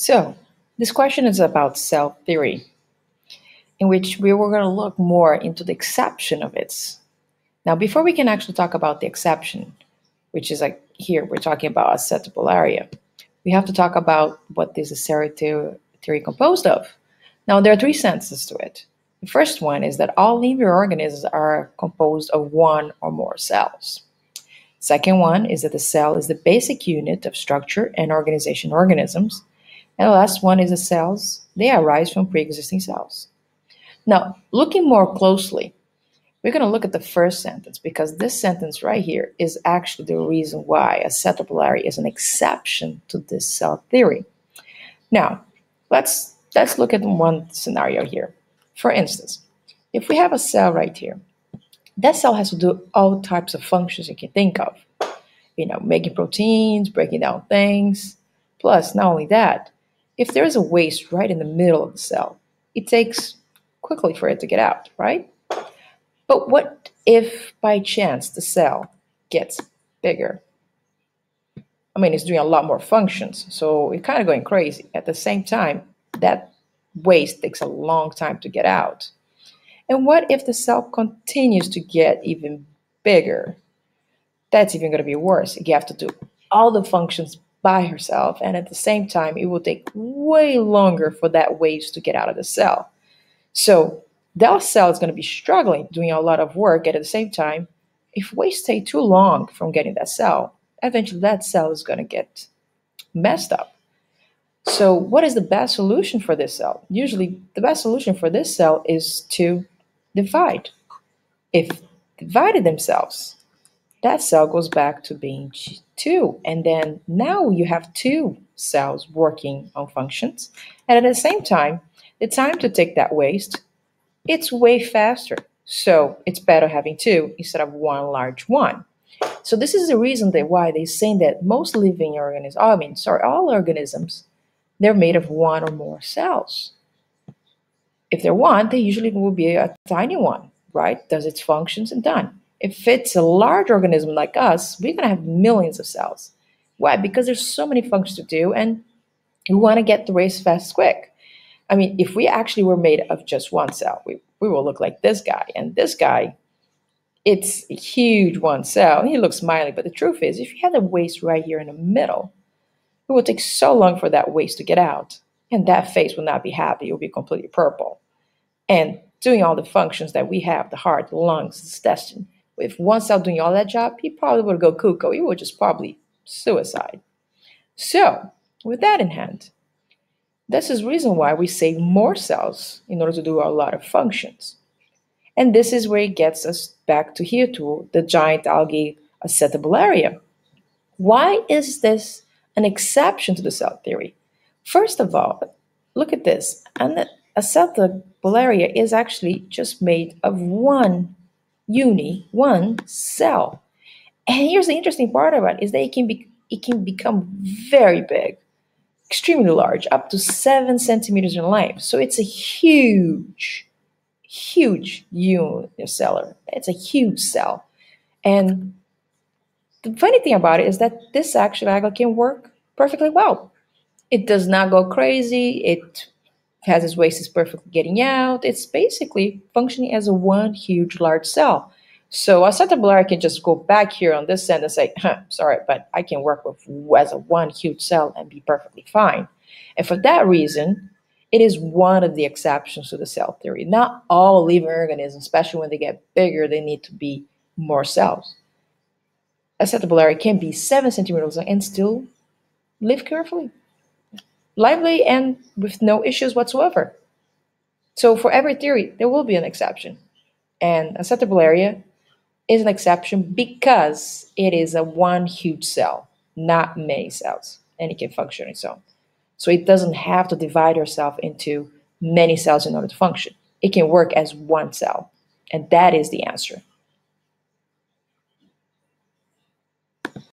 So, this question is about cell theory, in which we were going to look more into the exception of it. Now, before we can actually talk about the exception, which is like here, we're talking about Acetabularia, we have to talk about what this necessary theory composed of. Now, there are three senses to it. The first one is that all living organisms are composed of one or more cells. Second one is that the cell is the basic unit of structure and organization organisms. And the last one is the cells, they arise from pre-existing cells. Now, looking more closely, we're going to look at the first sentence because this sentence right here is actually the reason why a Acetabularia is an exception to this cell theory. Now, let's let's look at one scenario here. For instance, if we have a cell right here, that cell has to do all types of functions you can think of. You know, making proteins, breaking down things. Plus, not only that, if there is a waste right in the middle of the cell, it takes quickly for it to get out, right? But what if by chance the cell gets bigger? I mean, it's doing a lot more functions, so it's kind of going crazy. At the same time, that waste takes a long time to get out. And what if the cell continues to get even bigger? That's even going to be worse. You have to do all the functions by herself, and at the same time, it will take way longer for that waste to get out of the cell. So that cell is going to be struggling, doing a lot of work, and at the same time, if waste stay too long from getting that cell, eventually that cell is going to get messed up. So, what is the best solution for this cell? Usually, the best solution for this cell is to divide. If divided themselves, that cell goes back to being two. And then now you have two cells working on functions. And at the same time, the time to take that waste, it's way faster. So it's better having two instead of one large one. So this is the reason that why they're saying that most living organisms, I mean, sorry, all organisms they're made of one or more cells. If they're one, they usually will be a tiny one, right? Does its functions and done. If it's a large organism like us, we're going to have millions of cells. Why? Because there's so many functions to do and we want to get the race fast quick. I mean, if we actually were made of just one cell, we, we will look like this guy. And this guy, it's a huge one cell. He looks smiley, but the truth is, if you had the waste right here in the middle, it will take so long for that waste to get out, and that face will not be happy. It will be completely purple. And doing all the functions that we have the heart, the lungs, the intestine if one cell doing all that job, he probably would go cuckoo. He would just probably suicide. So, with that in hand, this is reason why we save more cells in order to do a lot of functions. And this is where it gets us back to here to the giant algae Acetabularia. Why is this an exception to the cell theory. First of all, look at this. And Acetabularia is actually just made of one uni, one cell. And here's the interesting part about it is that it can be it can become very big, extremely large, up to seven centimeters in length. So it's a huge, huge unicellular. It's a huge cell. And the funny thing about it is that this actually algae can work perfectly well. It does not go crazy. It has its waste is perfectly getting out. It's basically functioning as a one huge large cell. So Acetabularia can just go back here on this end and say, huh, sorry, but I can work with as a one huge cell and be perfectly fine. And for that reason, it is one of the exceptions to the cell theory. Not all living organisms, especially when they get bigger, they need to be more cells Acetabularia can be 7 centimeters long and still live carefully, lively, and with no issues whatsoever. So, for every theory, there will be an exception. And Acetabularia is an exception because it is a one huge cell, not many cells, and it can function on its own. So, it doesn't have to divide itself into many cells in order to function. It can work as one cell. And that is the answer.